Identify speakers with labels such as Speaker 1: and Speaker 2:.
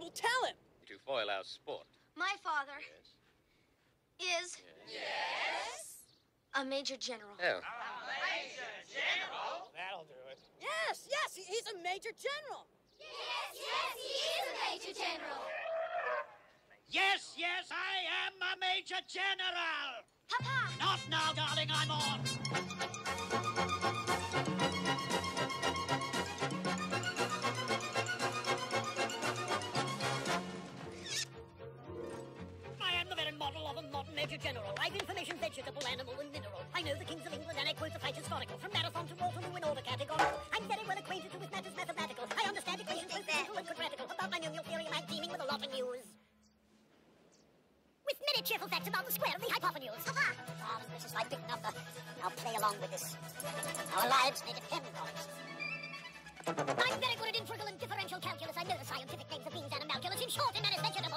Speaker 1: Mabel, tell him.
Speaker 2: To foil our sport.
Speaker 3: My father
Speaker 2: Yes.
Speaker 3: is. Yes. A major general.
Speaker 2: Oh.
Speaker 4: That'll do it.
Speaker 1: Yes, yes, he's a major general.
Speaker 3: Yes, yes, he is a major general.
Speaker 5: Yes, yes, I am a Major General!
Speaker 3: Papa!
Speaker 5: Not now, darling, I'm on!
Speaker 6: Model of a modern Major General. I've information, vegetable, animal, and mineral. I know the kings of England, and I quote the fight historical. From Marathon to Waterloo in order categorical. I'm very well acquainted with matters mathematical. I understand equations both simple and quadratical. About binomial theory, I'm teeming with a lot of news. With many cheerful facts about the square of the hypotenuse. Papa! Ah, this is my big number. I'll play along with this. Our lives may depend on it. I'm very good at integral and differential calculus. I know the scientific names of beings and animalculous. In short, in vegetable and